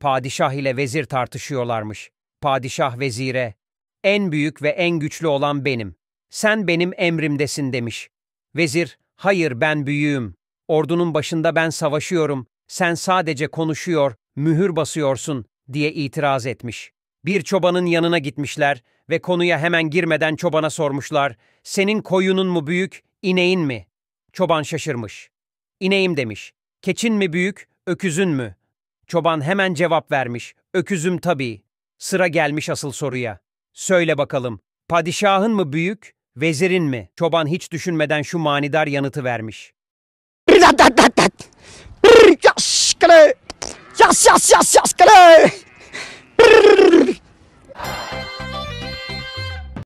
Padişah ile vezir tartışıyorlarmış. Padişah vezire, en büyük ve en güçlü olan benim. Sen benim emrimdesin demiş. Vezir, hayır ben büyüğüm. Ordunun başında ben savaşıyorum. Sen sadece konuşuyor, mühür basıyorsun diye itiraz etmiş. Bir çobanın yanına gitmişler ve konuya hemen girmeden çobana sormuşlar. Senin koyunun mu büyük, ineğin mi? Çoban şaşırmış. İneğim demiş. Keçin mi büyük, öküzün mü? Çoban hemen cevap vermiş. Öküzüm tabii. Sıra gelmiş asıl soruya. Söyle bakalım, padişahın mı büyük, vezirin mi? Çoban hiç düşünmeden şu manidar yanıtı vermiş. Yas yas yas yas kale.